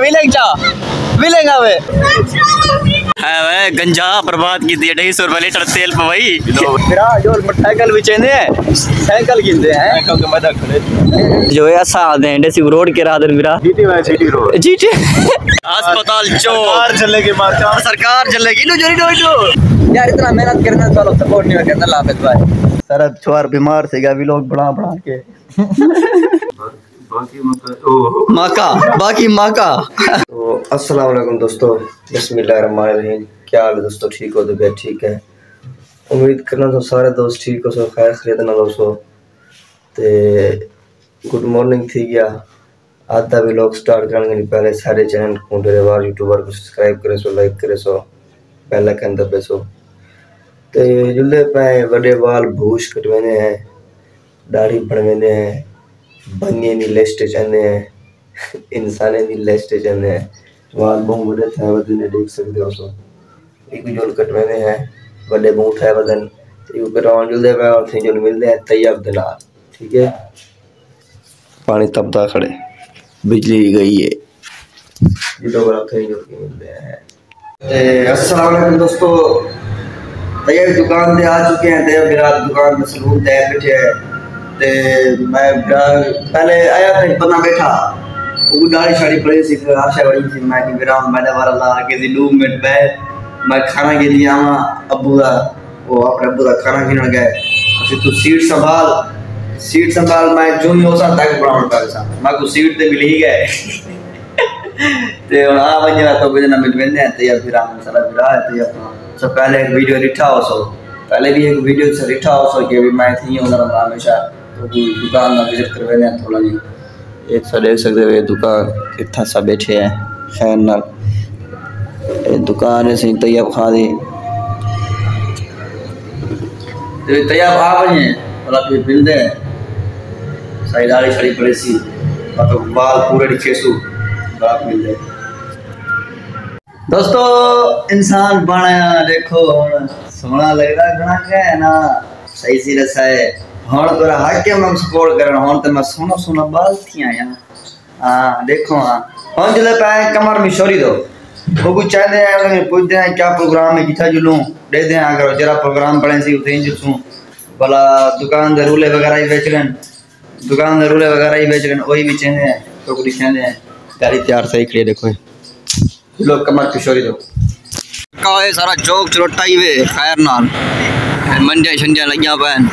विलेंग चा विलेंग आवे है वे गंजा बर्बाद की दी 250 रुपए लीटर तेल पे भाई मेरा जो मोटरसाइकिल भी चेंदे हैं साइकिल हैं। साइकिल के मदद खड़े। जो है ऐसा आदे हैं जैसे रोड के रादर मेरा। जीटी में जीटी रोड। जीटी अस्पताल चौक कार चलेगी सरकार चलेगी नो जोरी डोई जो यार इतना मेहनत करना चलो सपोर्ट नहीं करना लाफिज भाई सारा छुआर बीमार से गया भी लोग बड़ा बड़ा के माका बाकी माका। तो अस्सलाम वालेकुम दोस्तों बिस्मिल्लाहिर्रहमानिर्रहीम। क्या हाल है दोस्तों ठीक हो तो बेहद ठीक है। उम्मीद करना तो सारे दोस्त ठीक हो सो खैर खरीद ना दोस्तों। ते गुड मॉर्निंग थी गया। आधा भी लोग स्टार्ट करेंगे के पहले सारे चैनल को मेरे बार यूट्यूबर को सब्सक्राइब करे सो लाइक करे सो बेल आइकन दबे सो। ते जुल्ले पे बड़े बाल भूष कटवाने हैं दाढ़ी बनवाने हैं। बनिए नी लिस्ट चाहते हैं, इंसाने दी लिस्ट चाहते हैं। वाल बहुत बड़े थे वदन देख सकते हो सो एक जोल कटवाने हैं, बड़े बहुत थे वदन एक कटवान जुलदे पे और थे जोल मिलते हैं तैयब दे नाल ठीक है? पानी तपदा खड़े, बिजली गई है। जिदो बड़ा थे जोल के मिलते हैं। ते अस्सलाम वालेकुम दोस्तों तैयब दुकान पे आ चुके हैं तैयब मेरा दुकान में सलून तैयब बैठे हैं। मैं पहले आया था बंदा बैठा वो दाढ़ी शाड़ी पड़ी सी फिर आशा बड़ी थी मैं कि मेरा मैंने वाला ला के दी दो मिनट बैठ मैं खाना के लिए आवा अब्बू का वो अपने अब्बू का खाना खिलाने गए फिर तू सीट संभाल सीट संभाल मैं जो भी हो सा तक बनाउण पा सा मैं को सीट ते मिल ही गए ते आ वञा तो बिना मिल हैं ते या फिर हम सारा फिर आ ते अपना सब पहले एक वीडियो रिठा हो सो पहले भी एक वीडियो से रिठा हो सो कि अभी मैं थी उधर हमेशा भी दुकान में विज़िट करवाने थोड़ा जी सा देख सकते हो ये दुकान कितना सा बैठे हैं खैर नाल दुकान है सही तैयाब खा दी तो ये तैयाब आ वञे भला फिर बिल दे सही दाढ़ी छड़ी पड़ी सी तो बाल पूरे दिखे बात मिल जाए दोस्तों इंसान बना देखो सोहना लगदा घना है ना सही सी रसा है हुण तोरा हक के मैं सपोर्ट करन, हुण ते मैं सोना सोना बाल थी आया। हाँ देखो हाँ हुण ज़िले पे कमर मिशोरी दो। वो कुछ चाहते हैं पूछते हैं क्या प्रोग्राम है किथा जुलूं दे दे अगर जरा प्रोग्राम पड़े सी उते जुलूं भला दुकान दे रूले वगैरह ही बेच रहे हैं दुकान दे रूले वगैरह ही बेच रहे हैं वही भी चाहते हैं तो कुछ चाहते हैं। गाड़ी तैयार सही खड़ी है देखो। लोग कमर किशोरी दो। काए सारा चौक चरोटा ही वे खैर नाल। मंडिया शंडिया लगिया पैन।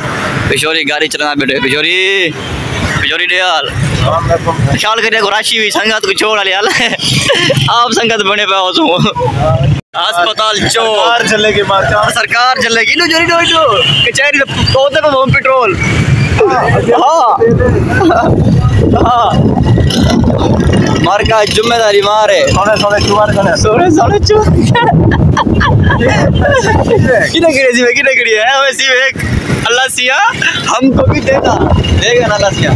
किशोरी गाड़ी चलाना बैठे किशोरी किशोरी दयाल ख्याल करिए को राशि भी संगत को छोड़ वाले हाल आप संगत बने पे हो सो अस्पताल चौक कार चलेगी मार्चा सरकार चलेगी। नो जोरी जो। कचहरी में पौधे पे होम पेट्रोल। हाँ हाँ। मार का ज़िम्मेदारी मार है। सोने सोने चुवार करे सोने सोने चो किने गिरे जी किने गिरी है? वैसी एक अल्लाह सिया हमको भी देना देगा ना अल्लाह सिया।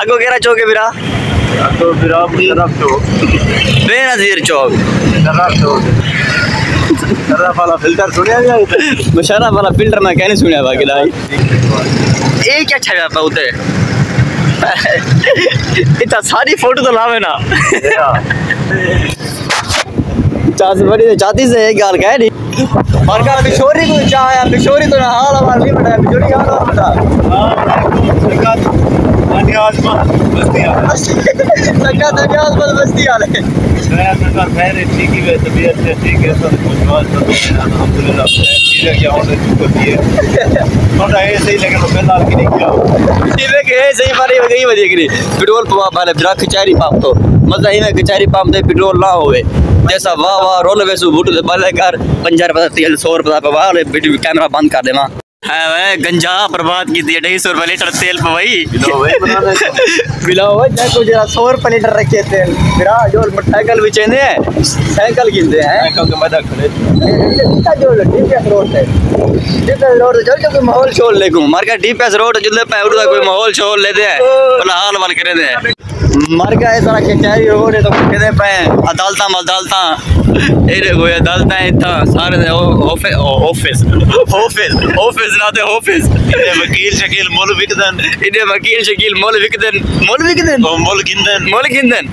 अगो केरा चौक है बिरा तो आप तरफ़ तो बेनजीर चौक। तरफ़ तो तरफ़ वाला फ़िल्टर सुनिया गया मुशर्रफ वाला फ़िल्टर मैं कहने सुनिया बाकी दाई ये क्या पा उते इतना सारी फ़ोटो तो लावे ना चाची से एक गाल कह नहीं और का बिशोरी को चाहे बिशोरी तो ना हाल हमारा नहीं बता बिशोरी हाल हमारा बता सरकार बल बस्ती वाले सरकार खैर ठीक ही। है तबीयत से ठीक है सब कुछ सब अल्हम्दुलिल्लाह चीज़ें क्या होने चुकी है थोड़ा ऐसे ही लेकिन पहला की नहीं क्या इवे के सही मारी गई वधी करी। पेट्रोल पंप वाले कचहरी पंप तो। इवे कचहरी पंप पेट्रोल ना होवे। जैसा वाह वाह रोल वैसु बूट बले कर 50 रुपए तेल 100 रुपए पे वाले वीडियो कैमरा बंद कर देवा है वे गंजा बर्बाद की दी 250 रुपए लीटर तेल पे भाई भाई मिलाओ को जरा 100 रुपए लीटर रखे तेल मेरा जो मोटरसाइकिल भी चेंदे हैं साइकिल गिनते हैं साइकिल कोई माहौल छोड़ ले मार डीपीएस रोड ज़िले पे कोई माहौल छोड़ ले दे भला हाल वाल करे दे मार है रोड है तो कहते पे अदालतां अदालतां ਇਹਨੇ ਕੋਈ ਦੱਸਦਾ ਹੈ ਤਾਂ ਸਾਰੇ ਦੇ ਆਫਿਸ ਆਫਿਸ ਆਫਿਸ ਆਫਿਸ ਨਾ ਤੇ ਆਫਿਸ ਇਹਦੇ ਵਕੀਲ ਸ਼ਕੀਲ ਮੁੱਲ ਵਿਕਦਨ ਇਹਨੇ ਵਕੀਲ ਸ਼ਕੀਲ ਮੁੱਲ ਵਿਕਦਨ ਮੁੱਲ ਵਿਕਦਨ ਉਹ ਮੁੱਲ ਗਿੰਦਨ ਮੁੱਲ ਗਿੰਦਨ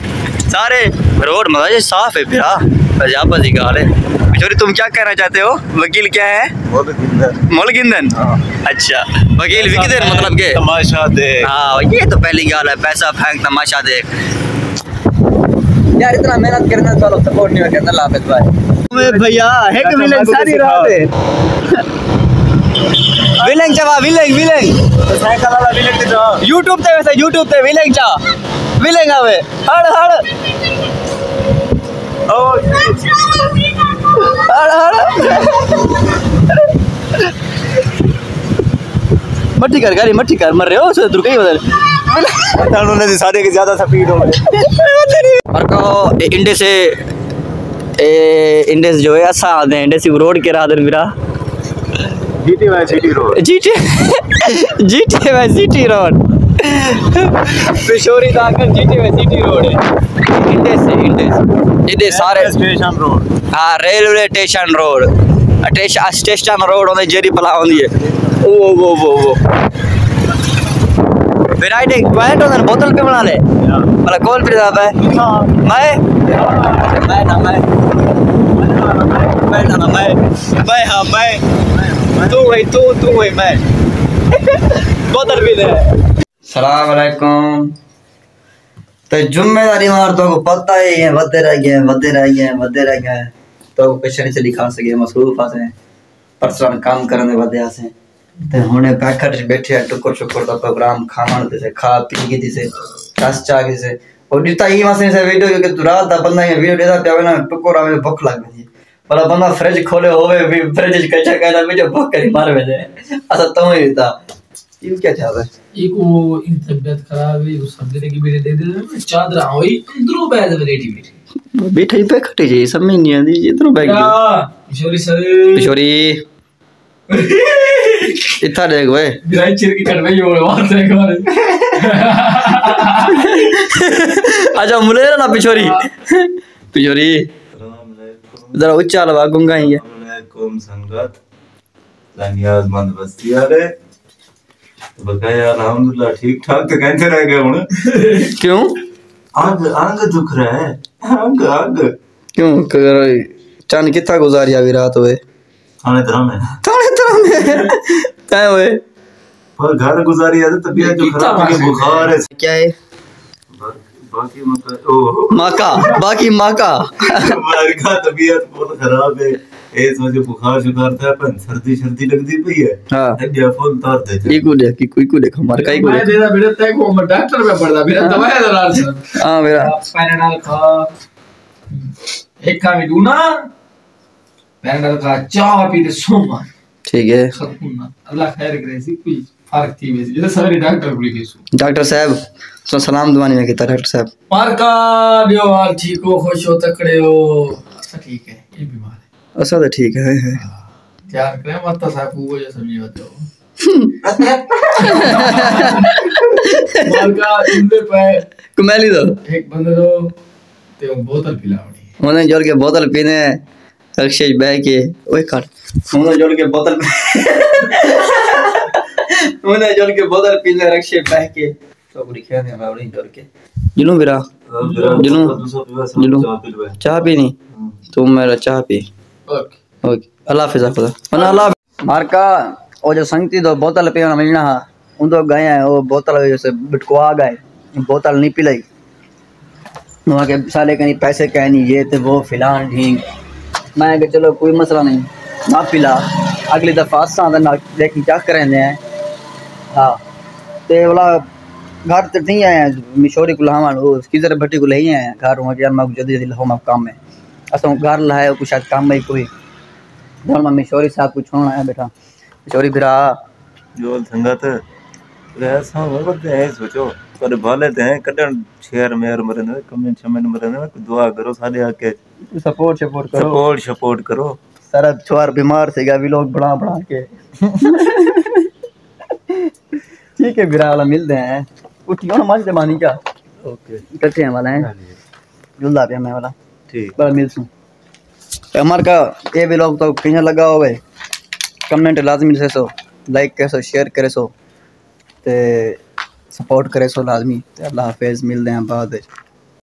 सारे रोड मजा ये साफ है फिरा पंजाब की गाल है बिचौरी तुम क्या कहना चाहते हो वकील क्या है ਮੁੱਲ ਗਿੰਦਨ मुल गिंदन अच्छा वकील विकदन मतलब के तमाशा दे हाँ ये तो पहली गाल है पैसा फेंक तमाशा देख यार इतना मेहनत करने से वालों सपोर्ट नहीं करना लाफिज भाई मैं भैया है कि विलेन सारी रात है विलेन चावा विलेन विलेन सही कला वाला विलेन तो जाओ YouTube ते वैसे YouTube ते विलेन चा। विलेन आवे। हड़ हड़। ओ हड़ हड़। मट्टी कर गाड़ी मट्टी कर मर रहे हो सुधर दुर्गा बदल। बोला। तो सारे के ज़्यादा स्पीड हो और कहो इंडे से ए, इंडे से जो है ऐसा आते हैं इंडे से रोड के राधर मेरा GT Y GT road GT GT Y GT road किशोरी दागर जीटी वाई जीटी रोड है। इंडे से इंडे से। इंडे सारे। स्टेशन रोड हाँ railway station road station road होंगे जेरी भला होंगी है वो वो वो वो। आई टेक पॉइंट होता है बोतल पे बना ले। मतलब कौन फिर जाता है? मैं? मैं ना, मैं। मैं ना मैं। मैं हाँ मैं। तू है तू तू है मैं। बोतल भी दे। सलाम अलैकुम तो ज़िम्मेदारी मार तो को पता ही है वधे रह गए वधे रह गए वधे रह गए तो कुछ नहीं चली खा सके, मसरूफ आसे परसों काम करने वधे आसे ते हुने पैकेट च बैठे टुकुर शुकुर का प्रोग्राम खावन ते से खा पी की दी से चस चा की से और जितना ई मासे से वीडियो के तू रात दा बंदा ये वीडियो देदा पिया ना टुकुर आवे भूख लग गई भला बंदा फ्रिज खोले होवे भी फ्रिज च कच्चा कहना मुझे भूख करी मार वे असा तो ही था ये क्या चाहता है एक वो इन तबियत खराब है उस सब की मेरे दे दे चादर आओ अंदरों बैठ वैरायटी बैठी बैठा ही पे खटे जी समझ नहीं आती इधरों बैठ क्या? किशोरी सर। किशोरी। इतना देख वे गिराई चिर की कटवाई हो वहाँ से एक बार। अच्छा मुलेरा ना पिछोरी। पिछोरी जरा उच्चा लगा गुंगा ही है। संगत। लानियाज मंद बस्ती वाले बकाया अल्हम्दुलिल्लाह ठीक ठाक तो कहते रह गए क्यों? अंग अंग दुख रहा है। अंग अंग क्यों? कर चाँद कितना गुजारी अभी रात हुए? है काय हुए और घर गुजारी है तो तबीयत जो खराब है बुखार है क्या है बाकी मतलब ओ माका बाकी माका. हमारी का तबीयत बहुत खराब है इस वजह बुखार शुखार था पर सर्दी सर्दी लगती पई है. हाँ हड्डियाँ फुल तार दे ये को देख की कोई को देख हमार काई को मैं मेरे तक वो मैं डॉक्टर में पड़दा मेरा दवाई दे रहा सर हाँ मेरा पैराडॉल खा. एक खा भी दूना पैराडॉल खा चाय पी दे सोमा ठीक है। अल्लाह खैर करे कोई फ़र्क थी वैसे। जैसे सारे डॉक्टर साहब सो सलाम दुआनी में कहता डॉक्टर साहब। मार का दियो हाल ठीक हो खुश हो तकड़े हो। अच्छा ठीक है ये बीमार है। ऐसा तो ठीक है है ध्यान करें मत तो साहब को जो समझी मत हो मार का इंदे पे। कुमेली दो। एक बंदे दो ते बोतल पिलावनी उन्हें जोड़ के बोतल पीने अक्षय बह के ओए काट उन्हें जोड़ के बोतल उन्हें जोड़ के बोतल पीने अक्षय बह के। तो बुरी खेल है मैं जोड़ के। जिनू बिरा। जिनू। जिनू। चाय पीनी तुम मेरा चाय पी। ओके। ओके। अल्लाह हाफिज खुदा वना अल्लाह मारका ओ जो संगती दो बोतल पीना मिलना हा उन तो गए हैं वो बोतल जैसे बिटकुआ गए बोतल नहीं पिलाई। वहाँ के साले कहीं पैसे कह नहीं ये थे वो फ़िलहाल ठीक मैं कहा चलो कोई मसला नहीं ना पिला अगली दफ़ा असा लेकिन क्या करें हैं हाँ। ते वाला घर ते नहीं हैं, मिशोरी को वो किधर भट्टी को ले ही आए हैं। घर यार मैं जल्दी जल्दी मैं काम में असा घर लाया कुछ शायद काम में कोई। मिशोरी साहब को छोड़ना है बेटा। मिशोरी बिरा जोल संगत सोचो। पर भाले ते हैं कटन शेयर मेयर मरने कमेंट शमेंट मरने दुआ करो सारे आके। सपोर्ट सपोर्ट करो। सपोर्ट सपोर्ट करो। सारा छुआर बीमार से गया भी लोग बड़ा बड़ा के। ठीक है बिरा वाला मिलते हैं। उठियो ना मांझ मानी क्या ओके इकट्ठे हैं वाला है। जुल्दा पे मैं वाला। ठीक। बड़ा मिल सू तो हमारे का ये भी लोग तो कहीं लगा है कमेंट लाजमी से सो। लाइक करे सो शेयर करे सो। ते सपोर्ट करे सो लाजमी। ते अल्लाह हाफिज़ मिलते हैं बाद।